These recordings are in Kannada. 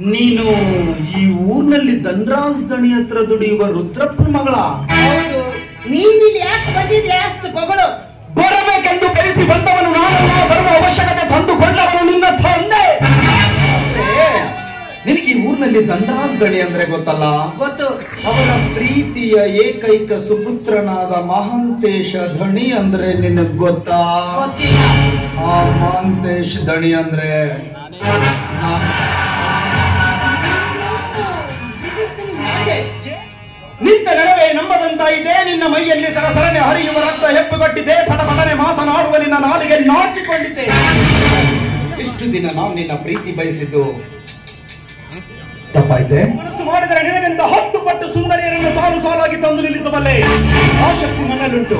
ನೀನು ಈ ಊರ್ನಲ್ಲಿ ಧನರಾಜ್ ದಣಿ ಹತ್ರ ದುಡಿಯುವ ರುದ್ರಪ್ಪನ ಮಗಳ? ಹೌದು. ನೀನಿಲ್ಲಿ ಯಾಕೆ ಬಂದಿದ್ಯಾ? ಅಷ್ಟು ಪಗಳು ಬರಬೇಕೆಂದು ಬಯಸಿ ಬಂದವನು ನಾನಲ್ಲ. ಬರುವ ಅವಶ್ಯಕತೆ ತಂದುಕೊಂಡವನು ನಿನ್ನ ತಂದೆ. ನಿನಗೆ ಈ ಊರ್ನಲ್ಲಿ ಧನರಾಜ್ ದಣಿ ಅಂದ್ರೆ ಗೊತ್ತಲ್ಲ? ಗೊತ್ತು. ಅವರ ಪ್ರೀತಿಯ ಏಕೈಕ ಸುಪುತ್ರನಾದ ಮಹಾಂತೇಶ ಧಣಿ ಅಂದ್ರೆ ನಿನಗ್ ಗೊತ್ತಾ? ಆ ಮಹಾಂತೇಶ್ ದಣಿ ಅಂದ್ರೆ ನಂಬದಂತಾಗಿದೆ. ನಂಬದಂತಾಯಿದೆ ನಿನ್ನ ಮೈಯಲ್ಲಿ ಸರಸರನೆ ಹರಿಯುವ ರಕ್ತ ಹೆಪ್ಪುಗಟ್ಟಿದೆ ಪಟಪಟನೆ ಮಾತನಾಡುವ ನಿನ್ನ ನಾಲಿಗೆ ನಾಚಿಕೊಂಡಿದೆ. ಇಷ್ಟು ದಿನ ನಾವು ನಿನ್ನ ಪ್ರೀತಿ ಬಯಸಿದ್ದು ತಪ್ಪಾಯ್ತೆ? ಮನಸ್ಸು ಮಾಡಿದರೆ ನಿನಗಿಂತ ಹತ್ತು ಪಟ್ಟು ಸುಂದರಿಯರನ್ನು ಸಾಲು ಸಾಲಾಗಿ ತಂದು ನಿಲ್ಲಿಸಬಲ್ಲೆ? ಆ ಶಕ್ತಿ ನನ್ನಲ್ಲುಂಟು.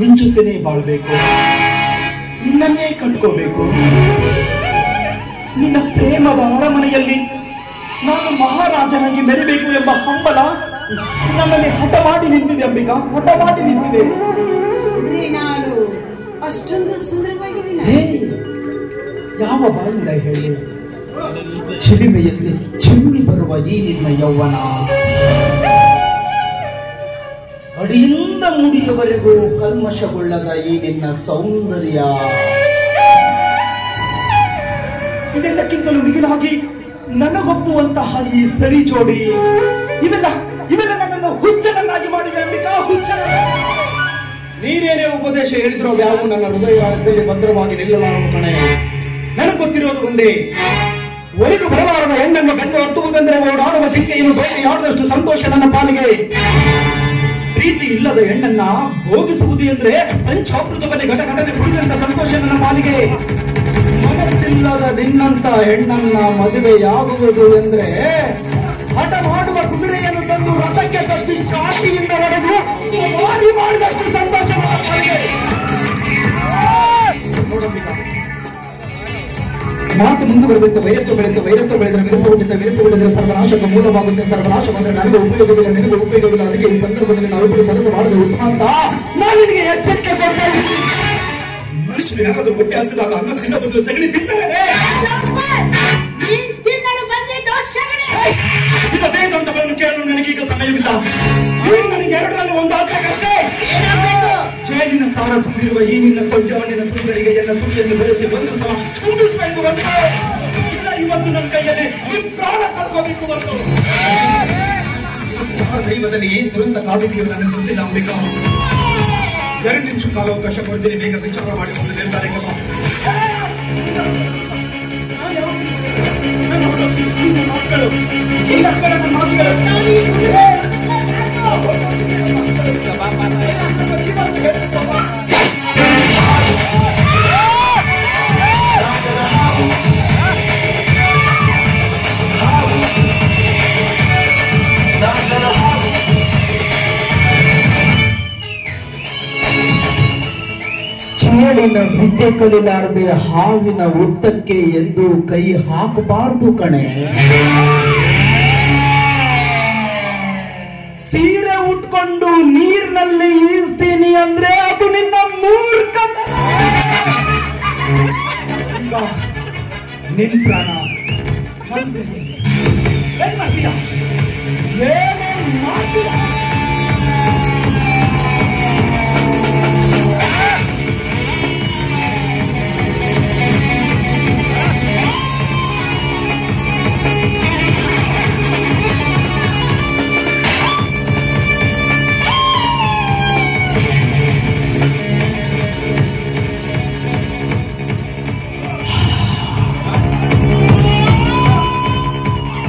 ನಿನ್ ಜೊತೆನೇ ಬಾಳ್ಬೇಕು. ನಿನ್ನನ್ನೇ ಕಟ್ಕೋಬೇಕು ನಿನ್ನ ಪ್ರೇಮದ ಅರಮನೆಯಲ್ಲಿ ನಾನು ಮಹಾರಾಜನಾಗಿ ಮೆರಿಬೇಕು ಎಂಬ ಹಂಬಲ ನನ್ನಲ್ಲಿ ಹಠ ಮಾಡಿ ನಿಂತಿದೆ ಅಂಬಿಕಾ. ಹಠ ಮಾಡಿ ನಿಂತಿದೆ. ಅಂದ್ರೆ ನಾನು ಅಷ್ಟೊಂದು ಸುಂದರವಾಗಿದ್ದೀನಿ ಯಾವ ಬಾಯಿಂದ ಹೇಳಿ? ಚಿಲಿಮೆಯಂತೆ ಚಿಮ್ಮಿ ಬರುವ ಈ ನಿನ್ನ ಯೌವನ. ಅಡಿಯಿಂದ ಮುಡಿಯವರೆಗೂ ಕಲ್ಮಶಗೊಳ್ಳದ ಈ ನಿನ್ನ ಸೌಂದರ್ಯ. ಇದೆಲ್ಲಕ್ಕಿಂತಲೂ ಮಿಗಿಲಾಗಿ ನನಗೊಪ್ಪುವಂತಹ ಈ ಸರಿ ಜೋಡಿ, ಇವೆಲ್ಲ ಇವೆಲ್ಲ ನನ್ನನ್ನು ಹುಚ್ಚನನ್ನಾಗಿ ಮಾಡಿವೆ ಅಂಬಿಕಾ, ಹುಚ್ಚನ. ನೀನೇನೇ ಉಪದೇಶ ಹೇಳಿದ್ರೋ ಯಾರು ನನ್ನ ಹೃದಯದಲ್ಲಿ ಭದ್ರವಾಗಿ ನಿಲ್ಲಲಾರವು ಕಣೆ. ನನಗೆ ಗೊತ್ತಿರೋದು ಒಂದೇ ಒಲಿದು ಬರಲಾರದ ಹೆಣ್ಣನ್ನು ಬೆನ್ನು ಹತ್ತುವುದೆಂದರೆ ಓಡಾಡುವ ಜಿಂಕೆಯನ್ನು ಆಡದಷ್ಟು ಸಂತೋಷ ನನ್ನ ಪಾಲಿಗೆ. ಪ್ರೀತಿ ಇಲ್ಲದ ಹೆಣ್ಣನ್ನ ಭೋಗಿಸುವುದು ಎಂದ್ರೆ ಪಂಚಾಮೃತದಲ್ಲಿ ಘಟ ಘಟನೆ ಕುಡಿದಂತ ಸಂತೋಷ ನನ್ನ ಪಾಲಿಗೆ. ಮನಸ್ಸಿಲ್ಲದ ನಿನ್ನಂತ ಹೆಣ್ಣನ್ನ ಮದುವೆಯಾಗುವುದು ಎಂದ್ರೆ ಹಠ ಮಾಡುವ ಕುದುರೆಯನ್ನು ತಂದು ರಥಕ್ಕೆ ಕಟ್ಟಿ ಕಾಶಿಯಿಂದ ಒಡೆದು ಮಾರಿ ಮಾಡಿದಷ್ಟು ಸಂತೋಷ ಮಾತು ಮುಂದುವರೆದಂತೆ ವೈರತ್ವ ಬೆಳೆದ, ವೈರತ್ವ ಬೆಳೆದರೆ ವಿರಸಗೊಂಡಿದ್ದ ವಿರಸಗೊಂಡಿದ್ದರೆ ಸರ್ವನಾಶಕ ಮೂಲವಾಗುತ್ತೆ. ಸರ್ವನಾಶ ಬಂದರೆ ನನಗೆ ಉಪಯೋಗವಿಲ್ಲ, ನಿನಗೆ ಉಪಯೋಗವಿಲ್ಲ. ಅದಕ್ಕೆ ಈ ಸಂದರ್ಭದಲ್ಲಿ ನಾವಿಬ್ಬರು ಸರಸ ಮಾಡದೆ ಉತ್ತಮ ಅಂತ ನಾನು ನಿನಗೆ ಎಚ್ಚರಿಕೆ ಕೊಡ್ತಾ ಇದ್ದೀನಿ ಮನುಷ್ಯರು ಯಾರಾದ್ರೂ ಹೊಟ್ಟೆ ಹಸಿದಾಗ ಅನ್ನ ತಿನ್ನ ಬದಲು ಸಗಣಿ ತಿಂತಾರೆ. ನೀನ್ ತಿನ್ನಲು ಬಂದಿದ್ದು ಸಗಣಿ ಇದು ಬೇಗ ಅಂತ ಬಂದು ಕೇಳಲು ನನಗೀಗ ಸಮಯವಿಲ್ಲ. ನೀನು ನನಗೆ ಎರಡರಲ್ಲಿ ಒಂದು ಆಗ್ಬೇಕಷ್ಟೇ ಜೇನಿನ ಸಾರ ತುಂಬಿರುವ ಈ ನಿನ್ನ ದೊಡ್ಡ ಹಣ್ಣಿನ ತುಂಬಿಗಳಿಗೆ ಎಲ್ಲ ತುಂಬಿಯನ್ನು ಬೆರೆಸಿ ಒಂದು ಸಲ ತುಂಬಿಸಬೇಕು ಅಂತ. ಇಲ್ಲ ಇವತ್ತು ನನ್ನ ಕೈಯಲ್ಲಿ ನಿಮ್ ಪ್ರಾಣ ಕಳ್ಕೋಬೇಕು ಸಹ ದೈವದಲ್ಲಿ ಏನ್ ದುರಂತ ಕಾದಿದೆಯೋ ನನಗೆ ಗೊತ್ತಿಲ್ಲ ಅಂಬಿಕಾ ಎರಡು ನಿಮಿಷ ಕಾಲ ಅವಕಾಶ ಕೊಡ್ತೀನಿ ಬೇಗ ವಿಚಾರ ಮಾಡಿಕೊಂಡು ನಿರ್ಧಾರ ಮಕ್ಕಳು ಈ ಮಕ್ಕಳ ಚೇಳಿನ ವಿದ್ಯೆ ಕಲಿಲಾರದೆ ಹಾವಿನ ಉತ್ತಕ್ಕೆ ಎಂದು ಕೈ ಹಾಕಬಾರದು ಕಣೆ. ಸೀರೆ ಉಟ್ಕೊಂಡು ನೀರಿನಲ್ಲಿ ಈಸ್ತೀನಿ ಅಂದ್ರೆ ಅದು ನಿನ್ನ ಮೂರ್ಖ. ನಿನ್ ಪ್ರಾಣ. ಏನ್ ಮಾಡ್ತೀಯ? ಏನೇನ್ ಮಾಡ್ತೀಯ?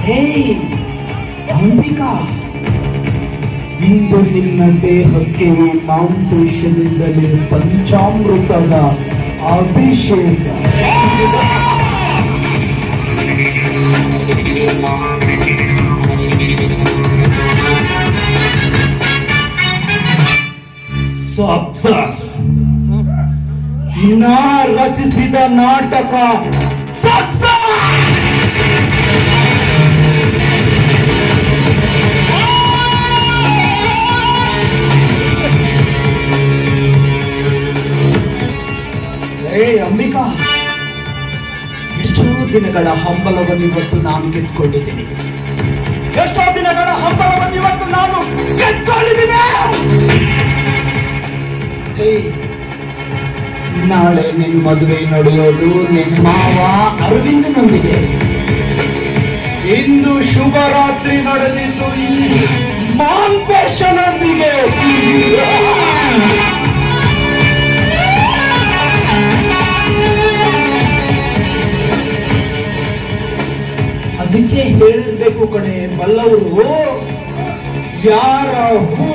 ಹೇ ಅಂಬಿಕಾ ಇಂದು ನಿನ್ನ ದೇಹಕ್ಕೆ ಮಾಂತೇಶದಿಂದಲೇ ಪಂಚಾಮೃತದ ಅಭಿಷೇಕ. ಸಕ್ಸಸ್ ರಚಿಸಿದ ನಾಟಕ ದಿನಗಳ ಹಂಬಲವನ್ನು ಇವತ್ತು ನಾನು ಗೆದ್ದುಕೊಂಡಿದ್ದೀನಿ. ಎಷ್ಟೋ ದಿನಗಳ ಹಂಬಲವನ್ನು ಇವತ್ತು ನಾನು ಗೆದ್ದುಕೊಂಡಿದ್ದೀನಿ. ನಾಳೆ ನಿನ್ ಮದುವೆ ನಡೆಯೋದು ನಿನ್ ಮಾವ ಅರವಿಂದನೊಂದಿಗೆ. ಇಂದು ಶುಭರಾತ್ರಿ ನಡೆದಿದ್ದು ಈ ಅದಕ್ಕೆ ಹೇಳಿರ್ಬೇಕು ಕಣೆ ಬಲ್ಲವರು ಯಾರ ಹೂ